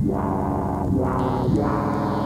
Yeah, yeah, yeah.